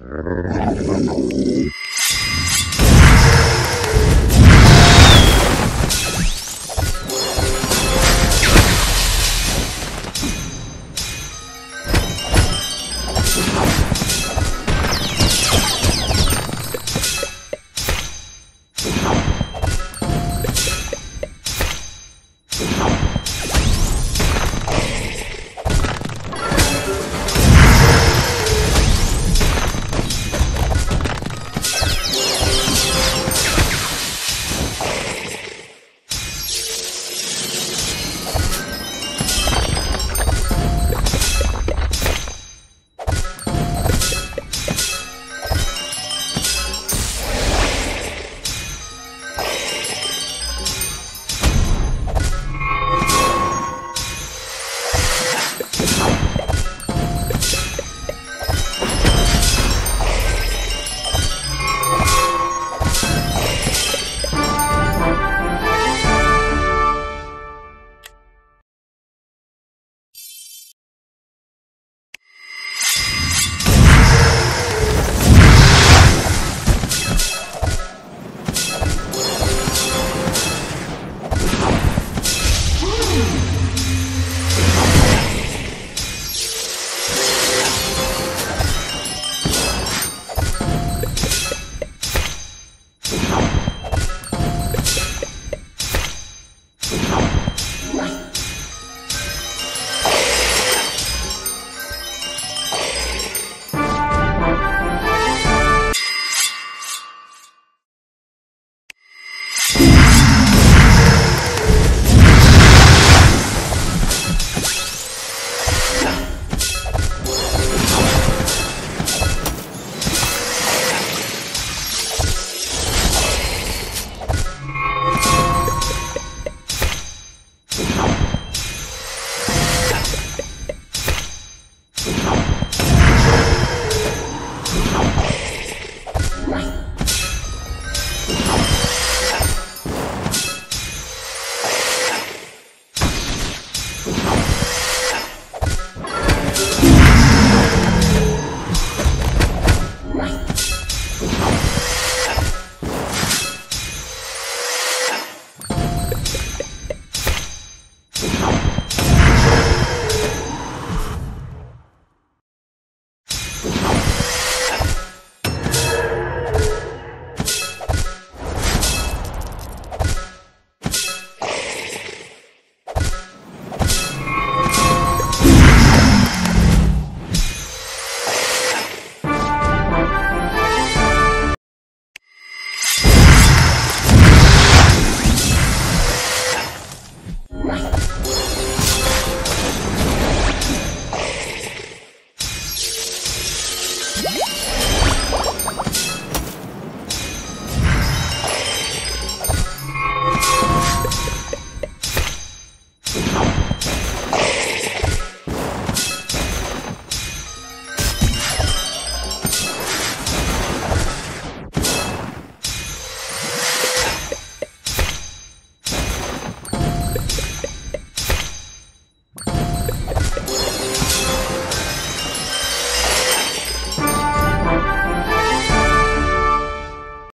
Oh,